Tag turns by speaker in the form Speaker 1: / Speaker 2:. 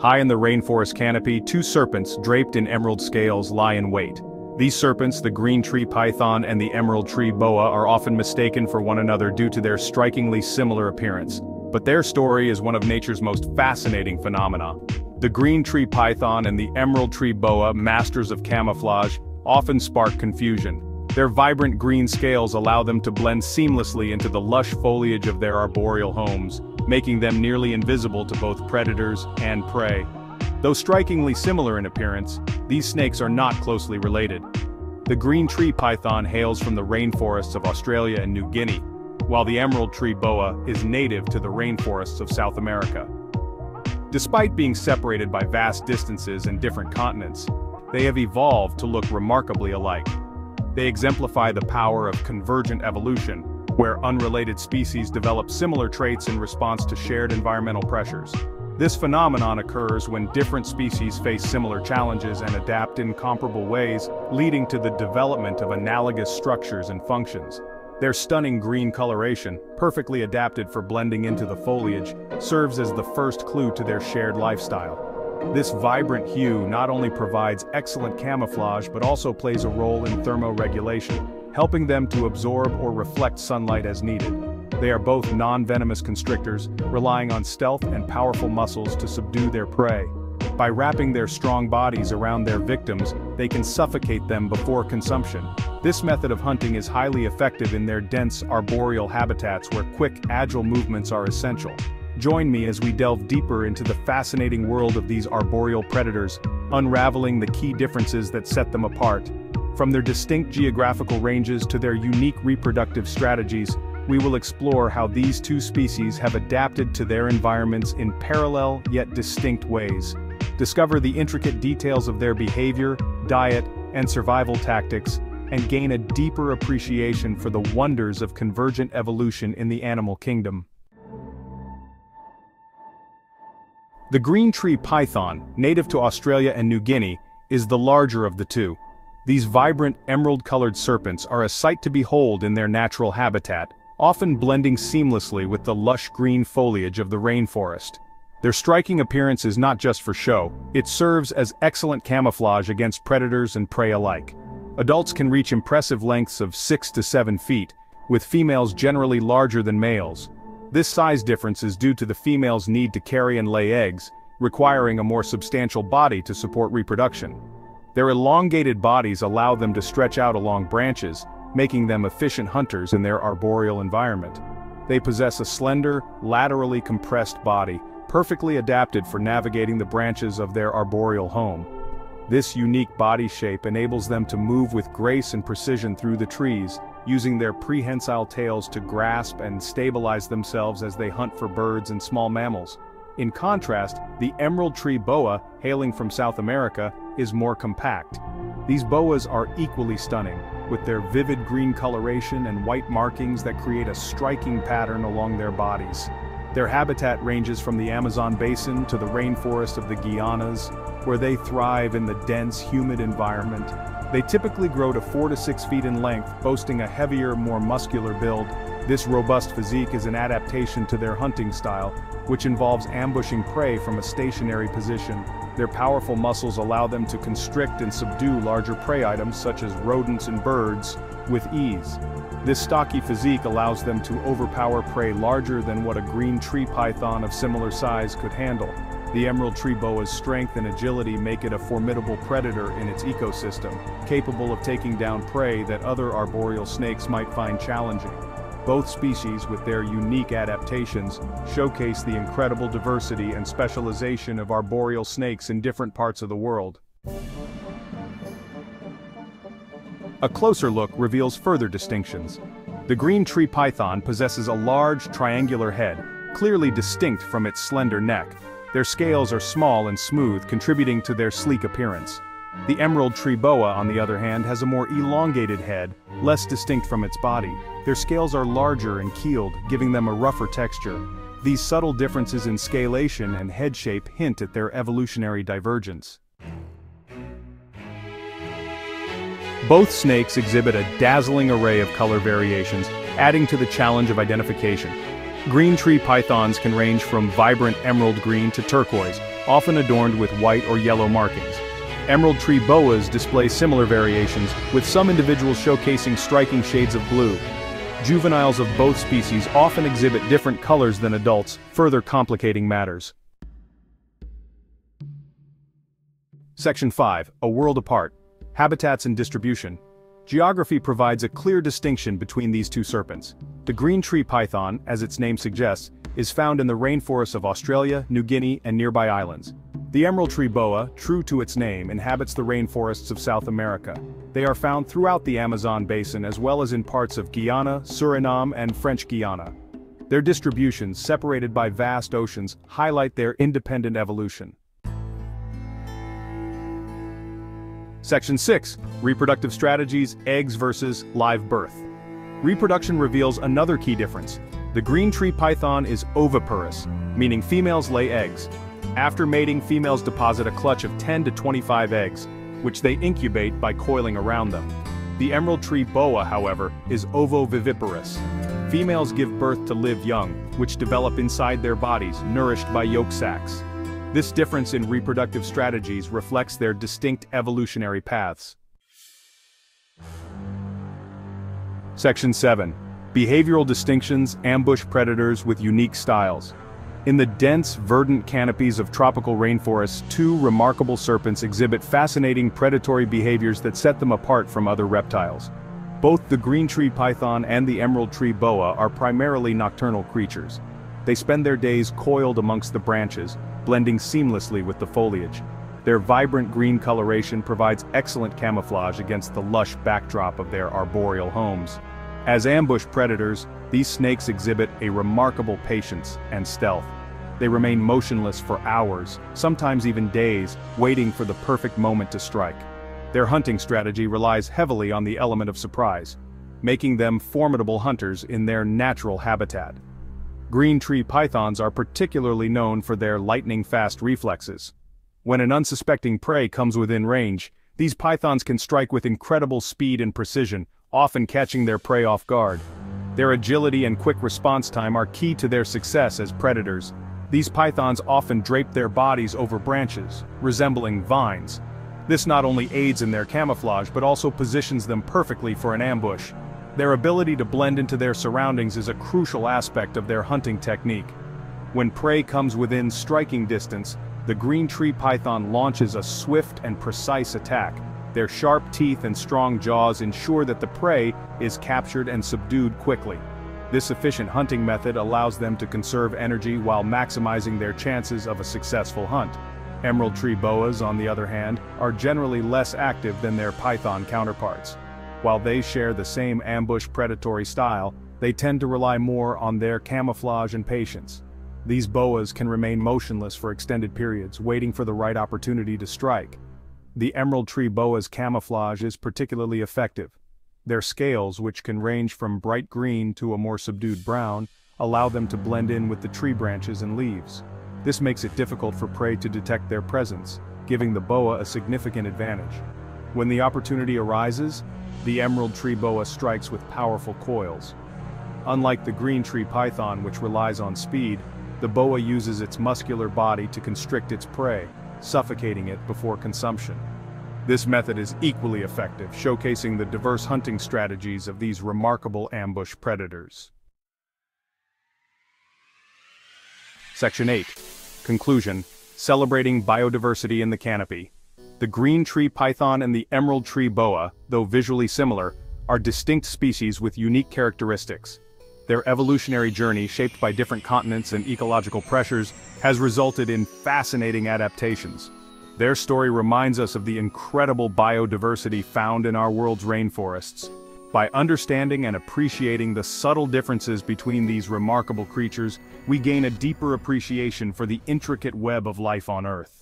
Speaker 1: High in the rainforest canopy, two serpents draped in emerald scales lie in wait. These serpents, the green tree python and the emerald tree boa are often mistaken for one another due to their strikingly similar appearance. But their story is one of nature's most fascinating phenomena. The green tree python and the emerald tree boa, masters of camouflage, often spark confusion. Their vibrant green scales allow them to blend seamlessly into the lush foliage of their arboreal homes, making them nearly invisible to both predators and prey. Though strikingly similar in appearance, these snakes are not closely related. The green tree python hails from the rainforests of Australia and New Guinea, while the emerald tree boa is native to the rainforests of South America. Despite being separated by vast distances and different continents, they have evolved to look remarkably alike. They exemplify the power of convergent evolution, where unrelated species develop similar traits in response to shared environmental pressures. This phenomenon occurs when different species face similar challenges and adapt in comparable ways, leading to the development of analogous structures and functions. Their stunning green coloration, perfectly adapted for blending into the foliage, serves as the first clue to their shared lifestyle. This vibrant hue not only provides excellent camouflage but also plays a role in thermoregulation, helping them to absorb or reflect sunlight as needed. They are both non-venomous constrictors, relying on stealth and powerful muscles to subdue their prey. By wrapping their strong bodies around their victims, they can suffocate them before consumption. This method of hunting is highly effective in their dense arboreal habitats where quick, agile movements are essential. Join me as we delve deeper into the fascinating world of these arboreal predators, unraveling the key differences that set them apart. From their distinct geographical ranges to their unique reproductive strategies, we will explore how these two species have adapted to their environments in parallel yet distinct ways. Discover the intricate details of their behavior, diet, and survival tactics, and gain a deeper appreciation for the wonders of convergent evolution in the animal kingdom. The green tree python, native to Australia and New Guinea, is the larger of the two. These vibrant emerald-colored serpents are a sight to behold in their natural habitat, often blending seamlessly with the lush green foliage of the rainforest. Their striking appearance is not just for show, it serves as excellent camouflage against predators and prey alike. Adults can reach impressive lengths of 6 to 7 feet, with females generally larger than males, this size difference is due to the female's need to carry and lay eggs, requiring a more substantial body to support reproduction. Their elongated bodies allow them to stretch out along branches, making them efficient hunters in their arboreal environment. They possess a slender, laterally compressed body, perfectly adapted for navigating the branches of their arboreal home. This unique body shape enables them to move with grace and precision through the trees, using their prehensile tails to grasp and stabilize themselves as they hunt for birds and small mammals. In contrast, the emerald tree boa, hailing from South America, is more compact. These boas are equally stunning, with their vivid green coloration and white markings that create a striking pattern along their bodies. Their habitat ranges from the Amazon basin to the rainforest of the Guianas, where they thrive in the dense, humid environment they typically grow to 4 to 6 feet in length, boasting a heavier, more muscular build. This robust physique is an adaptation to their hunting style, which involves ambushing prey from a stationary position. Their powerful muscles allow them to constrict and subdue larger prey items such as rodents and birds, with ease. This stocky physique allows them to overpower prey larger than what a green tree python of similar size could handle. The emerald tree boa's strength and agility make it a formidable predator in its ecosystem, capable of taking down prey that other arboreal snakes might find challenging. Both species, with their unique adaptations, showcase the incredible diversity and specialization of arboreal snakes in different parts of the world. A closer look reveals further distinctions. The green tree python possesses a large, triangular head, clearly distinct from its slender neck, their scales are small and smooth, contributing to their sleek appearance. The emerald tree boa, on the other hand, has a more elongated head, less distinct from its body. Their scales are larger and keeled, giving them a rougher texture. These subtle differences in scalation and head shape hint at their evolutionary divergence. Both snakes exhibit a dazzling array of color variations, adding to the challenge of identification. Green tree pythons can range from vibrant emerald green to turquoise, often adorned with white or yellow markings. Emerald tree boas display similar variations, with some individuals showcasing striking shades of blue. Juveniles of both species often exhibit different colors than adults, further complicating matters. Section 5, A World Apart. Habitats and Distribution. Geography provides a clear distinction between these two serpents. The green tree python, as its name suggests, is found in the rainforests of Australia, New Guinea, and nearby islands. The emerald tree boa, true to its name, inhabits the rainforests of South America. They are found throughout the Amazon basin as well as in parts of Guyana, Suriname, and French Guiana. Their distributions, separated by vast oceans, highlight their independent evolution. Section 6. Reproductive Strategies, Eggs versus Live Birth. Reproduction reveals another key difference. The green tree python is oviparous, meaning females lay eggs. After mating females deposit a clutch of 10 to 25 eggs, which they incubate by coiling around them. The emerald tree boa, however, is ovoviviparous. Females give birth to live young, which develop inside their bodies, nourished by yolk sacs. This difference in reproductive strategies reflects their distinct evolutionary paths. Section 7. Behavioral distinctions ambush predators with unique styles. In the dense, verdant canopies of tropical rainforests, two remarkable serpents exhibit fascinating predatory behaviors that set them apart from other reptiles. Both the green tree python and the emerald tree boa are primarily nocturnal creatures. They spend their days coiled amongst the branches, blending seamlessly with the foliage. Their vibrant green coloration provides excellent camouflage against the lush backdrop of their arboreal homes. As ambush predators, these snakes exhibit a remarkable patience and stealth. They remain motionless for hours, sometimes even days, waiting for the perfect moment to strike. Their hunting strategy relies heavily on the element of surprise, making them formidable hunters in their natural habitat. Green tree pythons are particularly known for their lightning-fast reflexes. When an unsuspecting prey comes within range, these pythons can strike with incredible speed and precision, often catching their prey off guard. Their agility and quick response time are key to their success as predators. These pythons often drape their bodies over branches, resembling vines. This not only aids in their camouflage but also positions them perfectly for an ambush. Their ability to blend into their surroundings is a crucial aspect of their hunting technique. When prey comes within striking distance, the green tree python launches a swift and precise attack. Their sharp teeth and strong jaws ensure that the prey is captured and subdued quickly. This efficient hunting method allows them to conserve energy while maximizing their chances of a successful hunt. Emerald tree boas, on the other hand, are generally less active than their python counterparts. While they share the same ambush predatory style, they tend to rely more on their camouflage and patience. These boas can remain motionless for extended periods, waiting for the right opportunity to strike. The emerald tree boa's camouflage is particularly effective. Their scales, which can range from bright green to a more subdued brown, allow them to blend in with the tree branches and leaves. This makes it difficult for prey to detect their presence, giving the boa a significant advantage. When the opportunity arises, the emerald tree boa strikes with powerful coils. Unlike the green tree python which relies on speed, the boa uses its muscular body to constrict its prey, suffocating it before consumption. This method is equally effective, showcasing the diverse hunting strategies of these remarkable ambush predators. Section 8. Conclusion. Celebrating biodiversity in the canopy. The green tree python and the emerald tree boa, though visually similar, are distinct species with unique characteristics. Their evolutionary journey, shaped by different continents and ecological pressures, has resulted in fascinating adaptations. Their story reminds us of the incredible biodiversity found in our world's rainforests. By understanding and appreciating the subtle differences between these remarkable creatures, we gain a deeper appreciation for the intricate web of life on Earth.